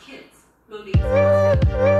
kids. movies.